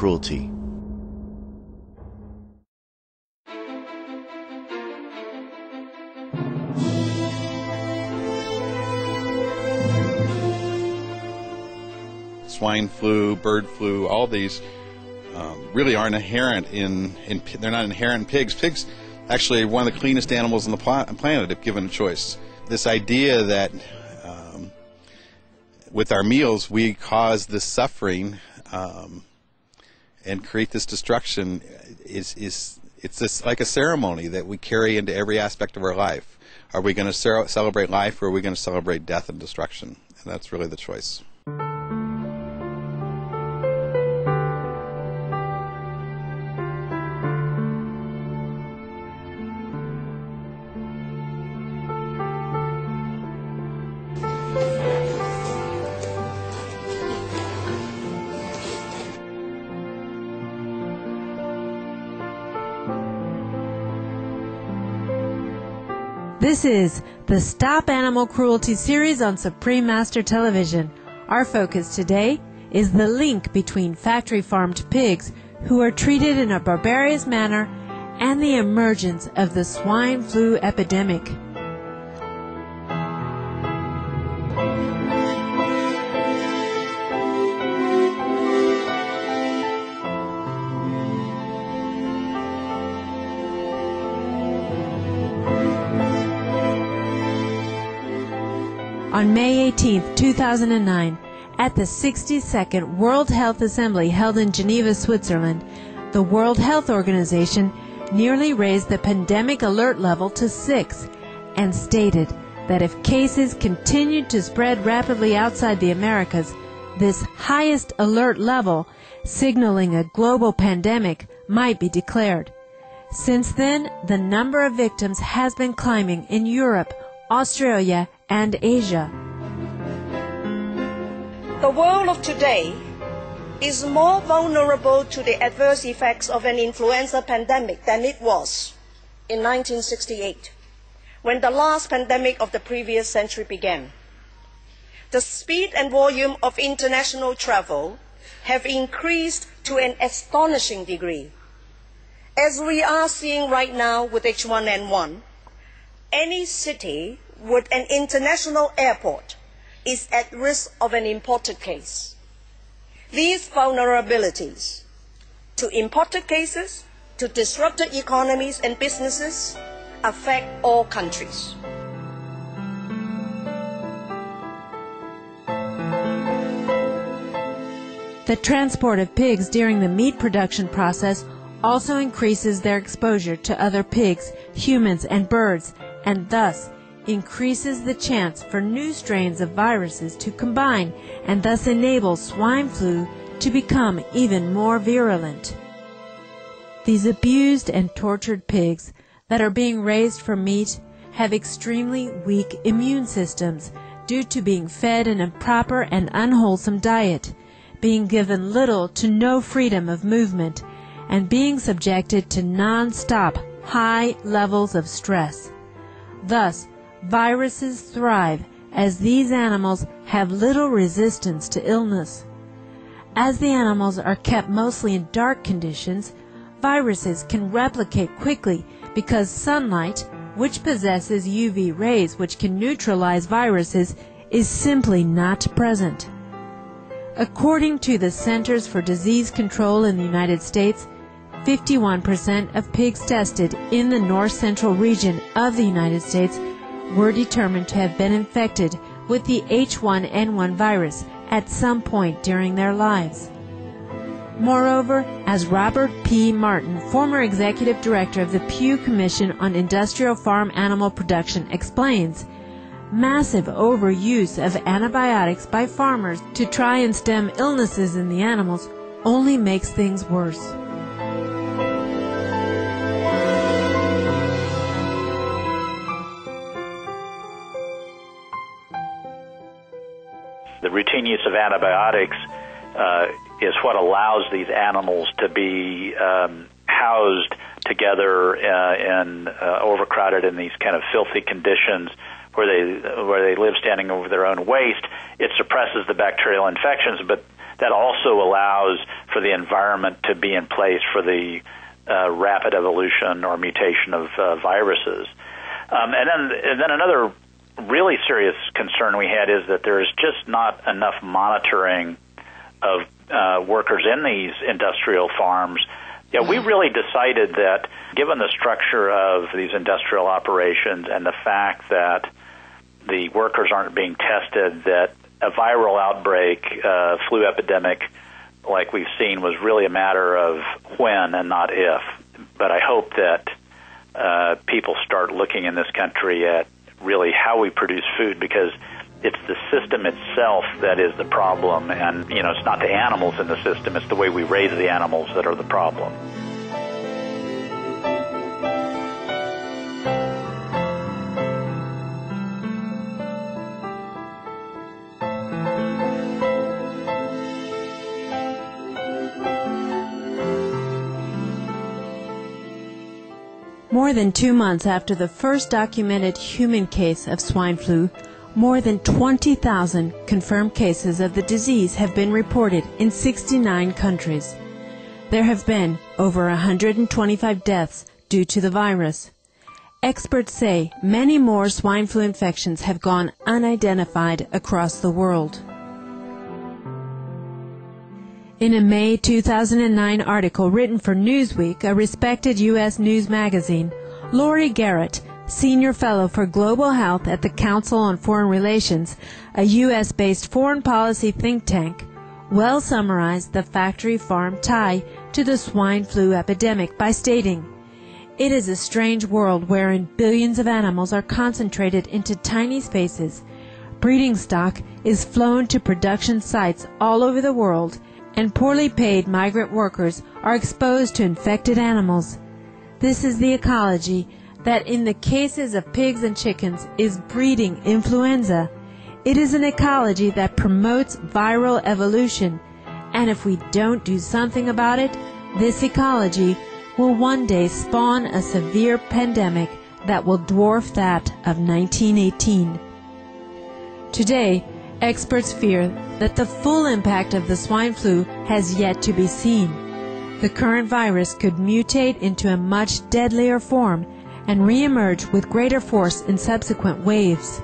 cruelty. Swine flu, bird flu, all these um, really aren't inherent in, in they're not inherent in pigs. Pigs actually are one of the cleanest animals on the planet if given a choice. This idea that um, with our meals we cause this suffering um, and create this destruction is is it's this like a ceremony that we carry into every aspect of our life. Are we going to celebrate life or are we going to celebrate death and destruction? And that's really the choice. This is the Stop Animal Cruelty series on Supreme Master Television. Our focus today is the link between factory farmed pigs who are treated in a barbarous manner and the emergence of the swine flu epidemic. On May 18, 2009, at the 62nd World Health Assembly held in Geneva, Switzerland, the World Health Organization nearly raised the pandemic alert level to 6 and stated that if cases continued to spread rapidly outside the Americas, this highest alert level, signaling a global pandemic, might be declared. Since then, the number of victims has been climbing in Europe, Australia, and Asia. The world of today is more vulnerable to the adverse effects of an influenza pandemic than it was in 1968, when the last pandemic of the previous century began. The speed and volume of international travel have increased to an astonishing degree. As we are seeing right now with H1N1, any city with an international airport is at risk of an imported case. These vulnerabilities to imported cases, to disrupted economies and businesses, affect all countries. The transport of pigs during the meat production process also increases their exposure to other pigs, humans, and birds, and thus increases the chance for new strains of viruses to combine and thus enable swine flu to become even more virulent. These abused and tortured pigs that are being raised for meat have extremely weak immune systems due to being fed an improper and unwholesome diet, being given little to no freedom of movement, and being subjected to non-stop high levels of stress. Thus, Viruses thrive as these animals have little resistance to illness. As the animals are kept mostly in dark conditions, viruses can replicate quickly because sunlight, which possesses UV rays which can neutralize viruses, is simply not present. According to the Centers for Disease Control in the United States, 51% of pigs tested in the north central region of the United States were determined to have been infected with the H1N1 virus at some point during their lives. Moreover, as Robert P. Martin, former executive director of the Pew Commission on Industrial Farm Animal Production, explains, massive overuse of antibiotics by farmers to try and stem illnesses in the animals only makes things worse. The routine use of antibiotics uh, is what allows these animals to be um, housed together uh, and uh, overcrowded in these kind of filthy conditions where they where they live standing over their own waste. It suppresses the bacterial infections, but that also allows for the environment to be in place for the uh, rapid evolution or mutation of uh, viruses. Um, and then, and then another really serious concern we had is that there is just not enough monitoring of uh, workers in these industrial farms. Yeah, we really decided that given the structure of these industrial operations and the fact that the workers aren't being tested, that a viral outbreak, uh, flu epidemic, like we've seen, was really a matter of when and not if. But I hope that uh, people start looking in this country at really how we produce food because it's the system itself that is the problem and you know it's not the animals in the system it's the way we raise the animals that are the problem More than two months after the first documented human case of swine flu, more than 20,000 confirmed cases of the disease have been reported in 69 countries. There have been over 125 deaths due to the virus. Experts say many more swine flu infections have gone unidentified across the world. In a May 2009 article written for Newsweek, a respected U.S. news magazine, Laurie Garrett, Senior Fellow for Global Health at the Council on Foreign Relations, a U.S. based foreign policy think tank, well summarized the factory farm tie to the swine flu epidemic by stating, It is a strange world wherein billions of animals are concentrated into tiny spaces. Breeding stock is flown to production sites all over the world and poorly paid migrant workers are exposed to infected animals. This is the ecology that in the cases of pigs and chickens is breeding influenza. It is an ecology that promotes viral evolution, and if we don't do something about it, this ecology will one day spawn a severe pandemic that will dwarf that of 1918. Today, Experts fear that the full impact of the swine flu has yet to be seen. The current virus could mutate into a much deadlier form and reemerge with greater force in subsequent waves.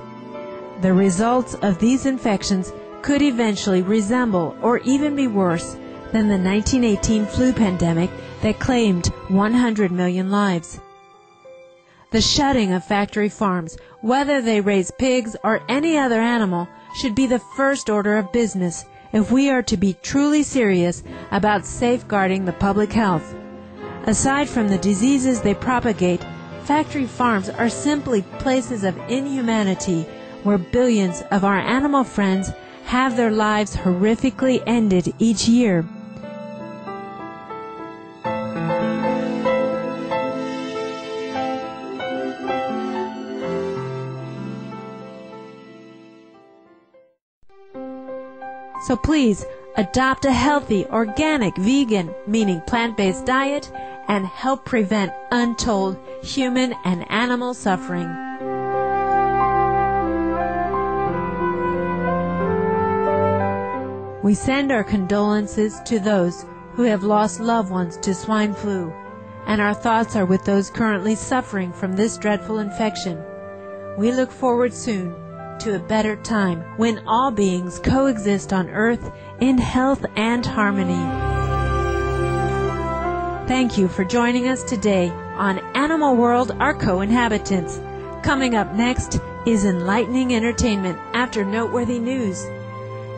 The results of these infections could eventually resemble or even be worse than the 1918 flu pandemic that claimed 100 million lives. The shutting of factory farms, whether they raise pigs or any other animal, should be the first order of business if we are to be truly serious about safeguarding the public health. Aside from the diseases they propagate, factory farms are simply places of inhumanity where billions of our animal friends have their lives horrifically ended each year. Please adopt a healthy, organic, vegan, meaning plant based diet and help prevent untold human and animal suffering. We send our condolences to those who have lost loved ones to swine flu, and our thoughts are with those currently suffering from this dreadful infection. We look forward soon to a better time when all beings coexist on earth in health and harmony. Thank you for joining us today on Animal World, our co-inhabitants. Coming up next is enlightening entertainment after noteworthy news.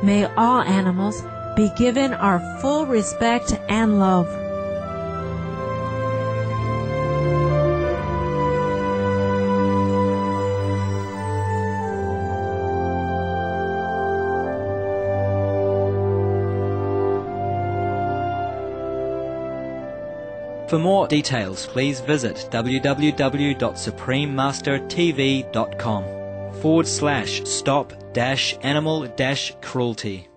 May all animals be given our full respect and love. For more details, please visit www.suprememastertv.com forward slash stop dash animal dash cruelty.